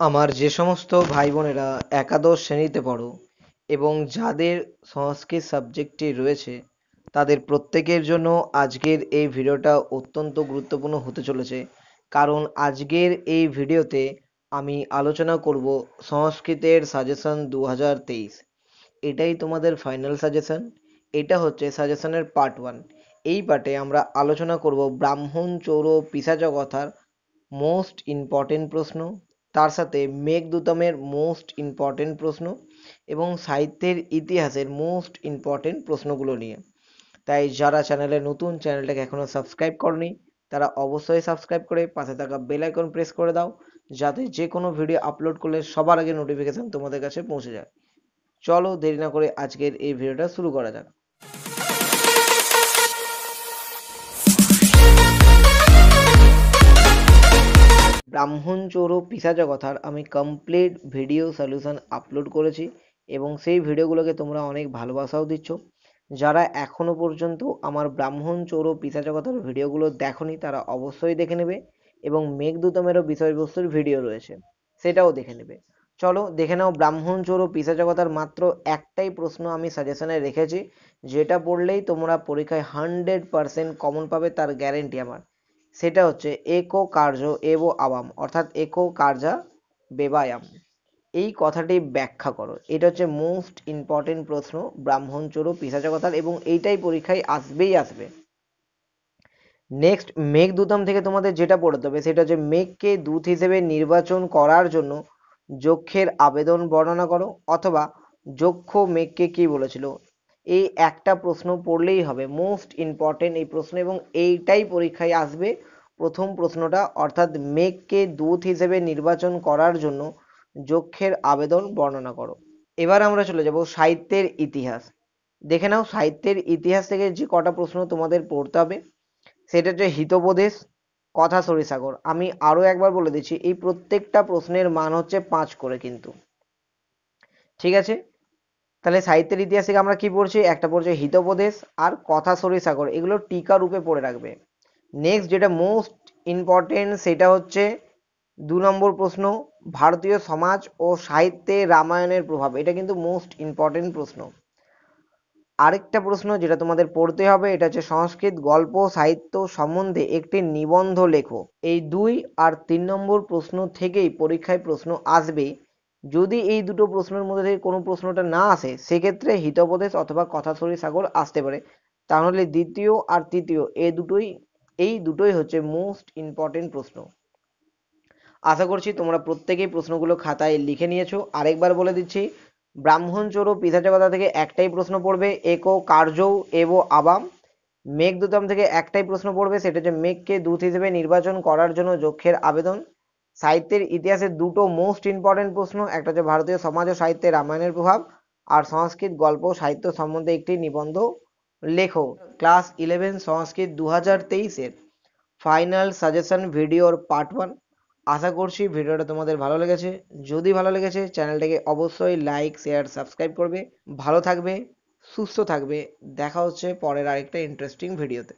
আমার যে সমস্ত ভাই বোনেরা একাদশ শ্রেণীতে পড়ো এবং যাদের সংস্কৃত সাবজেক্টটি রয়েছে, তাদের প্রত্যেকের জন্য আজকের এই ভিডিওটা অত্যন্ত গুরুত্বপূর্ণ হতে চলেছে। কারণ আজকের এই ভিডিওতে আমি আলোচনা করব সংস্কৃতের সাজেশন দু হাজার তেইশ। এটাই তোমাদের ফাইনাল সাজেশন এটা হচ্ছে সাজেশনের পার্ট ওয়ান এই পার্টে আমরা আলোচনা করব ব্রাহ্মণ, চৌর পিসাচ কথার মোস্ট ইম্পর্টেন্ট প্রশ্ন। তার সাথে মেঘদূতমের মোস্ট ইম্পর্টেন্ট প্রশ্ন এবং সাহিত্যের ইতিহাসের মোস্ট ইম্পর্টেন্ট প্রশ্নগুলো নিয়ে। তাই যারা চ্যানেলে নতুন চ্যানেলটাকে এখনও সাবস্ক্রাইব করনি, তারা অবশ্যই সাবস্ক্রাইব করে পাশে থাকা বেল আইকন প্রেস করে দাও, যাতে যে কোনো ভিডিও আপলোড করলে সবার আগে নোটিফিকেশান তোমাদের কাছে পৌঁছে যায়। চলো দেরি না করে আজকের এই ভিডিওটা শুরু করা যাক। ব্রাহ্মণ চোর পিসাচা কথার আমি কমপ্লিট ভিডিও সলিউশন আপলোড করেছি এবং সেই ভিডিওগুলোকে তোমরা অনেক ভালোবাসাও দিচ্ছ। যারা এখনও পর্যন্ত আমার ব্রাহ্মণ চোর পিসাচা কথার ভিডিওগুলো দেখনি, তারা অবশ্যই দেখে নেবে এবং মেঘদূতমেরও বিষয়বস্তুর ভিডিও রয়েছে, সেটাও দেখে নেবে। চলো দেখে নাও ব্রাহ্মণ চোর পিসাচা কথার মাত্র একটাই প্রশ্ন আমি সাজেশনে রেখেছি, যেটা পড়লেই তোমরা পরীক্ষায় হান্ড্রেড পারসেন্ট কমন পাবে, তার গ্যারেন্টি আমার। সেটা হচ্ছে একো কার্য এব আবাম, অর্থাৎ একো কার্যা বেবায়াম। এই কথাটি ব্যাখ্যা করো। এটা হচ্ছে মোস্ট ইম্পর্টেন্ট প্রশ্ন ব্রাহ্মণ চোরো পিসাচা কথার এবং এইটাই পরীক্ষায় আসবেই আসবে। নেক্সট মেঘ মেঘদূতম থেকে তোমাদের যেটা পড়তে হবে সেটা হচ্ছে মেঘকে দূত হিসেবে নির্বাচন করার জন্য যক্ষের আবেদন বর্ণনা করো অথবা যক্ষ মেঘকে কি বলেছিল? এই একটা প্রশ্ন পড়লেই হবে। মোস্ট ইম্পর্টেন্ট এই প্রশ্ন এবং এইটাই পরীক্ষায় আসবে প্রথম প্রশ্নটা। অর্থাৎ মেঘকে দূত হিসেবে নির্বাচন করার জন্য যক্ষের আবেদন বর্ণনা করো। এবার আমরা চলে যাব সাহিত্যের ইতিহাস। দেখে নাও সাহিত্যের ইতিহাস থেকে যে কটা প্রশ্ন তোমাদের পড়তে হবে। সেটা হচ্ছে হিতোপদেশ, কথা সরিসাগর আমি আরও একবার বলে দিচ্ছি, এই প্রত্যেকটা প্রশ্নের মান হচ্ছে পাঁচ করে কিন্তু। ঠিক আছে? তাহলে সাহিত্যের ইতিহাস থেকে আমরা কি পড়ছি? একটা পড়ছে হিতোপদেশ আর কথা সরিসাগর এগুলো টিকা রূপে পড়ে রাখবে। নেক্সট যেটা মোস্ট ইম্পর্টেন্ট সেটা হচ্ছে দু নম্বর প্রশ্ন, ভারতীয় সমাজ ও সাহিত্যে রামায়ণের প্রভাব। এটা কিন্তু মোস্ট ইম্পর্টেন্ট প্রশ্ন। আরেকটা প্রশ্ন যেটা তোমাদের পড়তে হবে, এটা হচ্ছে সংস্কৃত, গল্প, সাহিত্য সম্বন্ধে একটি নিবন্ধ লেখো। এই দুই আর তিন নম্বর প্রশ্ন থেকেই পরীক্ষায় প্রশ্ন আসবে যদি এই দুটো প্রশ্নের মধ্যে থেকে কোনো প্রশ্নটা না আসে, সেক্ষেত্রে হিতোপদেশ অথবা কথাছড়ি সাগর আসতে পারে। তাহলে দ্বিতীয় আর তৃতীয় এই দুটোই এই দুটোই হচ্ছে মোস্ট ইম্পর্টেন্ট প্রশ্ন। আশা করছি তোমরা প্রত্যেকেই প্রশ্নগুলো খাতায় লিখে নিয়েছো। আরেকবার বলে দিচ্ছি, ব্রাহ্মণ, চোর পিসাচকতা থেকে একটাই প্রশ্ন পড়বে, একো কার্যৌ এব আবাম। মেঘদূতম থেকে একটাই প্রশ্ন পড়বে, সেটা হচ্ছে মেঘকে দূত হিসেবে নির্বাচন করার জন্য যক্ষের আবেদন। সাহিত্যের ইতিহাসে দুটো মোস্ট ইম্পর্টেন্ট প্রশ্ন, একটা হচ্ছে ভারতীয় সমাজ ও সাহিত্যে রামায়ণের প্রভাব আর সংস্কৃত গল্প সাহিত্য সম্বন্ধে একটি নিবন্ধ লেখো। ক্লাস ইলেভেন সংস্কৃত দু হাজার তেইশের ফাইনাল সাজেশন ভিডিওর পার্ট ওয়ান আশা করছি ভিডিওটা তোমাদের ভালো লেগেছে। যদি ভালো লেগেছে চ্যানেলটাকে অবশ্যই লাইক শেয়ার সাবস্ক্রাইব করবে। ভালো থাকবে, সুস্থ থাকবে। দেখা হচ্ছে পরের আরেকটা ইন্টারেস্টিং ভিডিওতে